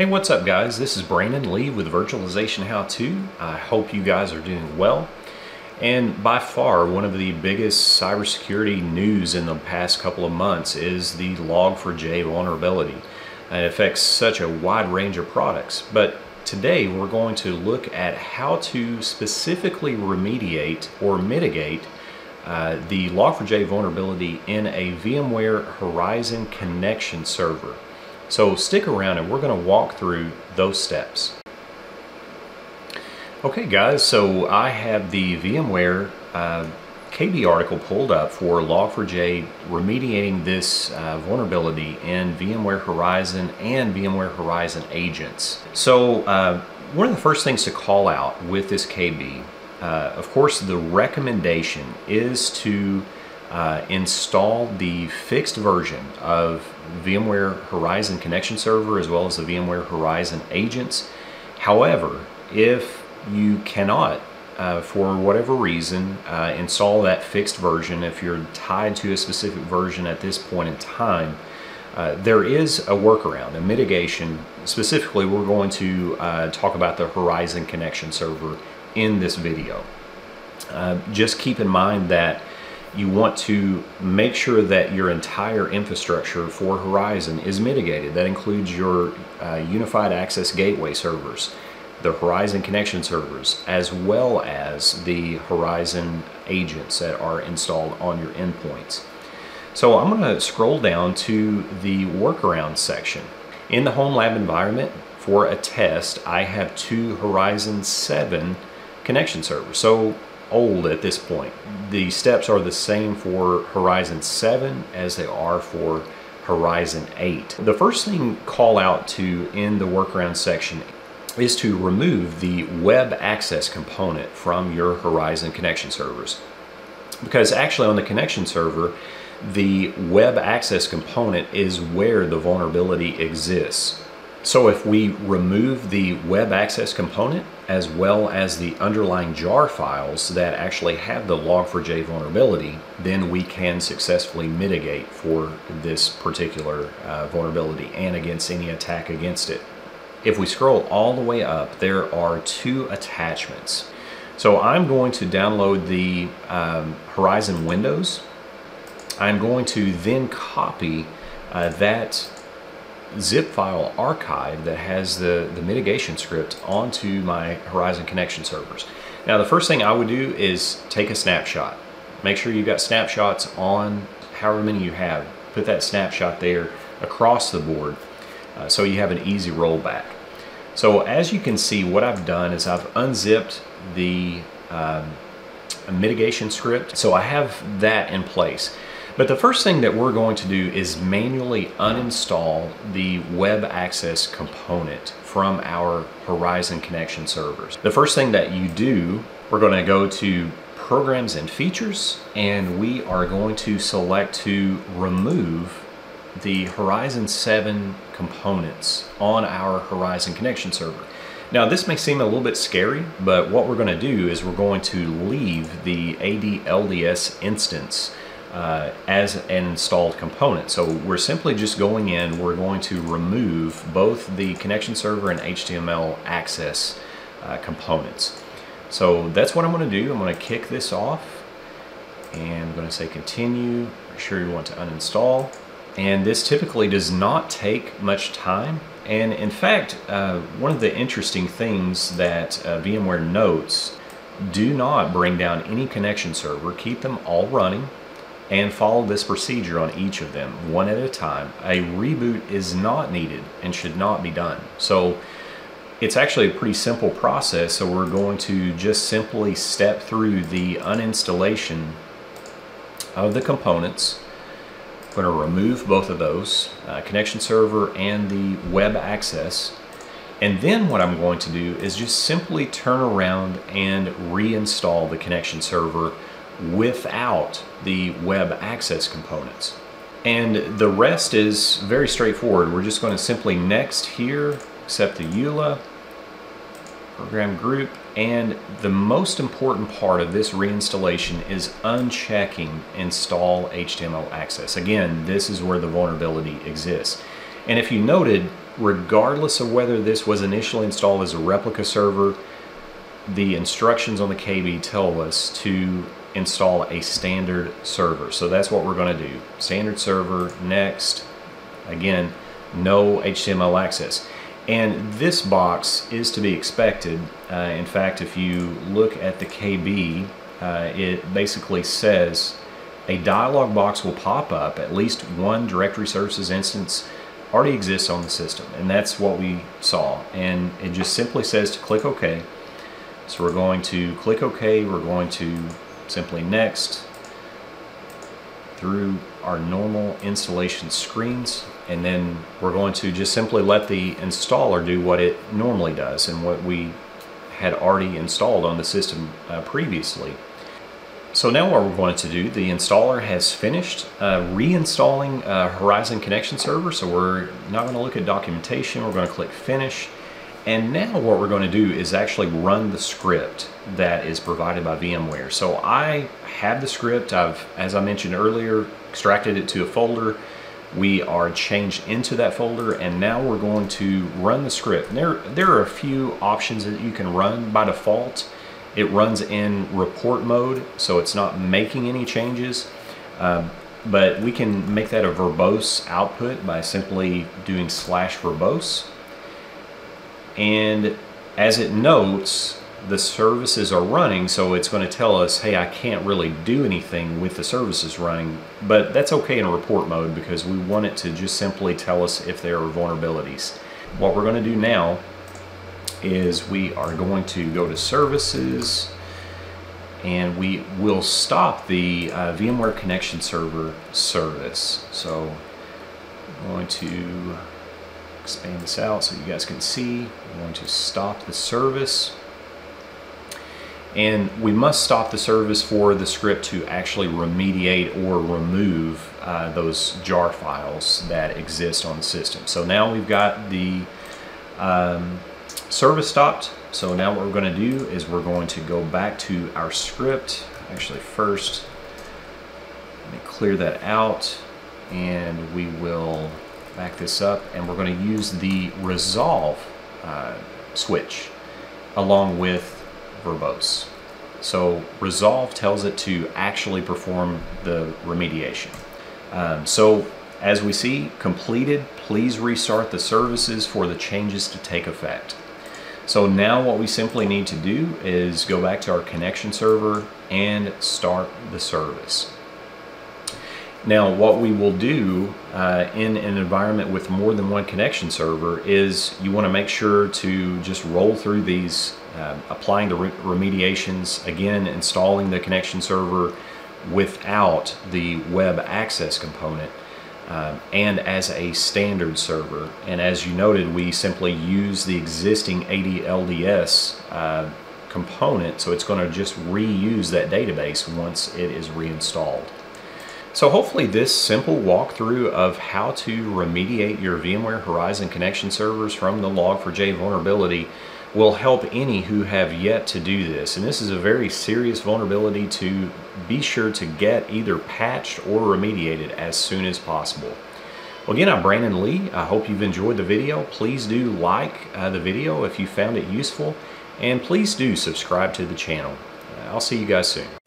Hey, what's up guys? This is Brandon Lee with Virtualization How To. I hope you guys are doing well. And by far, one of the biggest cybersecurity news in the past couple of months is the Log4j vulnerability. It affects such a wide range of products. But today we're going to look at how to specifically remediate or mitigate uh, the Log4j vulnerability in a VMware Horizon connection server. So stick around and we're going to walk through those steps. Okay guys, so I have the VMware uh, KB article pulled up for Log4j remediating this uh, vulnerability in VMware Horizon and VMware Horizon agents. So uh, one of the first things to call out with this KB, uh, of course the recommendation is to uh, install the fixed version of VMware Horizon Connection Server as well as the VMware Horizon agents. However, if you cannot, uh, for whatever reason, uh, install that fixed version, if you're tied to a specific version at this point in time, uh, there is a workaround, a mitigation. Specifically, we're going to uh, talk about the Horizon Connection Server in this video. Uh, just keep in mind that you want to make sure that your entire infrastructure for Horizon is mitigated. That includes your uh, unified access gateway servers, the Horizon connection servers, as well as the Horizon agents that are installed on your endpoints. So I'm going to scroll down to the workaround section. In the home lab environment, for a test, I have two Horizon 7 connection servers. So old at this point. The steps are the same for Horizon 7 as they are for Horizon 8. The first thing call out to in the workaround section is to remove the web access component from your Horizon connection servers. Because actually on the connection server, the web access component is where the vulnerability exists. So if we remove the web access component as well as the underlying jar files that actually have the log4j vulnerability, then we can successfully mitigate for this particular uh, vulnerability and against any attack against it. If we scroll all the way up, there are two attachments. So I'm going to download the um, Horizon Windows. I'm going to then copy uh, that zip file archive that has the, the mitigation script onto my Horizon connection servers. Now the first thing I would do is take a snapshot. Make sure you've got snapshots on however many you have. Put that snapshot there across the board uh, so you have an easy rollback. So as you can see, what I've done is I've unzipped the um, mitigation script. So I have that in place. But the first thing that we're going to do is manually uninstall the web access component from our Horizon connection servers. The first thing that you do, we're going to go to programs and features and we are going to select to remove the Horizon 7 components on our Horizon connection server. Now this may seem a little bit scary, but what we're going to do is we're going to leave the AD LDS instance uh, as an installed component. So we're simply just going in, we're going to remove both the connection server and HTML access uh, components. So that's what I'm going to do. I'm going to kick this off and I'm going to say continue. Make sure you want to uninstall. And this typically does not take much time. And in fact, uh, one of the interesting things that uh, VMware notes, do not bring down any connection server. Keep them all running and follow this procedure on each of them one at a time. A reboot is not needed and should not be done. So it's actually a pretty simple process. So we're going to just simply step through the uninstallation of the components. I'm going to remove both of those, uh, connection server and the web access. And then what I'm going to do is just simply turn around and reinstall the connection server without the web access components. And the rest is very straightforward. We're just going to simply next here, accept the EULA, program group, and the most important part of this reinstallation is unchecking install HTML access. Again, this is where the vulnerability exists. And if you noted, regardless of whether this was initially installed as a replica server, the instructions on the KB tell us to install a standard server. So that's what we're going to do. Standard server, next. Again, no HTML access. And this box is to be expected. Uh, in fact, if you look at the KB, uh, it basically says a dialog box will pop up, at least one directory services instance already exists on the system. And that's what we saw. And it just simply says to click OK. So we're going to click OK, we're going to simply next through our normal installation screens and then we're going to just simply let the installer do what it normally does and what we had already installed on the system uh, previously. So now what we're going to do, the installer has finished uh, reinstalling uh, Horizon Connection Server, so we're not going to look at documentation, we're going to click Finish, and now what we're going to do is actually run the script that is provided by VMware. So I have the script, I've, as I mentioned earlier, extracted it to a folder, we are changed into that folder and now we're going to run the script. there, there are a few options that you can run by default. It runs in report mode, so it's not making any changes. Uh, but we can make that a verbose output by simply doing slash verbose. And as it notes, the services are running, so it's going to tell us, hey, I can't really do anything with the services running, but that's okay in report mode because we want it to just simply tell us if there are vulnerabilities. What we're going to do now is we are going to go to services and we will stop the uh, VMware connection server service. So I'm going to expand this out so you guys can see. I'm going to stop the service and we must stop the service for the script to actually remediate or remove uh, those jar files that exist on the system. So now we've got the um, service stopped. So now what we're going to do is we're going to go back to our script. Actually first, let me clear that out and we will back this up and we're going to use the resolve uh, switch along with verbose. So resolve tells it to actually perform the remediation. Um, so as we see, completed, please restart the services for the changes to take effect. So now what we simply need to do is go back to our connection server and start the service. Now what we will do uh, in an environment with more than one connection server is you want to make sure to just roll through these uh, applying the re remediations, again installing the connection server without the web access component uh, and as a standard server. And as you noted, we simply use the existing ADLDS uh, component, so it's going to just reuse that database once it is reinstalled. So hopefully this simple walkthrough of how to remediate your VMware Horizon connection servers from the Log4j vulnerability will help any who have yet to do this. And this is a very serious vulnerability to be sure to get either patched or remediated as soon as possible. Well, again, I'm Brandon Lee. I hope you've enjoyed the video. Please do like uh, the video if you found it useful. And please do subscribe to the channel. I'll see you guys soon.